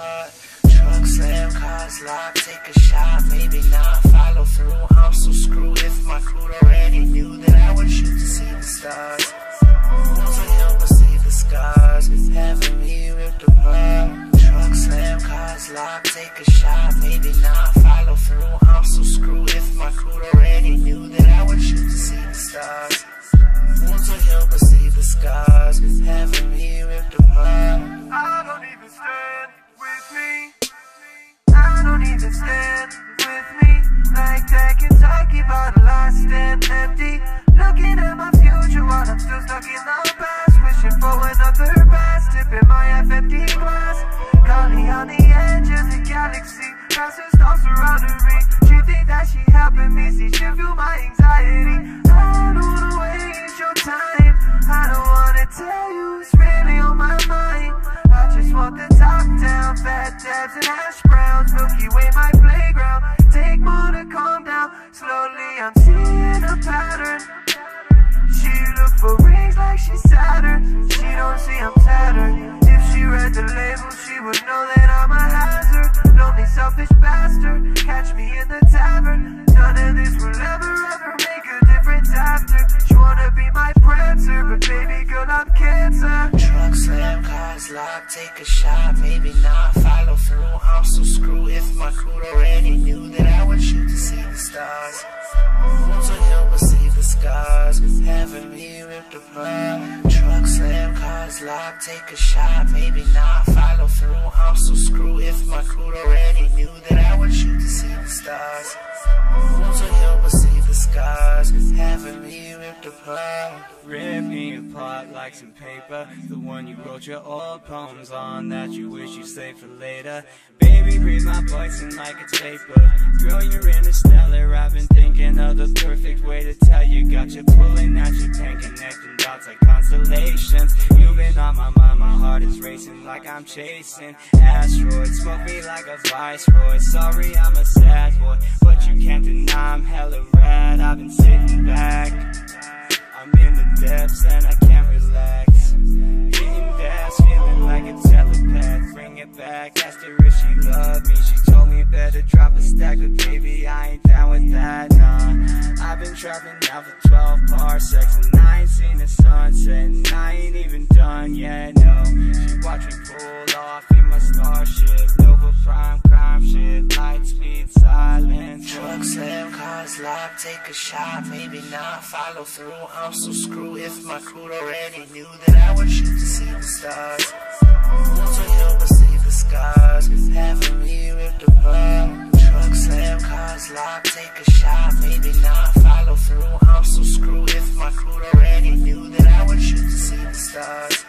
start. Truck slam, cars lock, take a shot, maybe not follow through. I'm so screwed if my crew already knew that I would shoot to see the stars. Wounds will heal but see the scars, having me ripped apart. Truck slam, cars lock, take a shot, maybe not follow through. I'm so screwed if my crew already knew that I would shoot to see that Kentucky bottle, I stand empty. Looking at my future while I'm still stuck in the past. Wishing for another pass, tipping my FFD glass. Currently on the edge of the galaxy. Passing stars surrounding me. She think that she helping me see she feel my anxiety. Fat and hash browns. Milky Way, my playground. Take more to calm down. Slowly, I'm seeing a pattern. She look for rings like she's Saturn. She don't see I'm tattered. If she read the label, she would know that I'm a hazard. Lonely, selfish bastard. Catch me in the tavern. None of this will ever, ever make a difference after. She wanna be my prancer, but baby take a shot, maybe not follow through. I'm so screwed if my crew already knew that I would shoot to see the stars. Wounds will heal but see the scars, having me ripped apart. Truck slam, cars lock, take a shot, maybe not follow through. I'm so screwed if my crew already knew that I would shoot to see the stars. Wounds will heal but see the scars, having me ripped apart. Rip apart like some paper. The one you wrote your old poems on that you wish you saved for later. Baby, breathe my voice poison like it's paper. Girl, you're interstellar. I've been thinking of the perfect way to tell you. Got you pulling at your pen, connecting dots like constellations. You've been on my mind, my heart is racing like I'm chasing asteroids. Smoke me like a viceroy. Sorry, I'm a sad boy, but you can't deny I'm hella rad. I've been sitting Back, asked her if she loved me. She told me better drop a stack, but baby, I ain't down with that, nah. I've been traveling now for 12 parsecs, and I ain't seen the sunset, and I ain't even done yet, no. She watched me pull off in my starship, Nova Prime crime shit, light speed, silence. Truck slam, cars lock, take a shot, maybe not follow through. I'm so screwed if my crew already knew that I would shoot to see the stars. Maybe not follow through. I'm so screwed if my crew already knew that I would shoot to see the stars.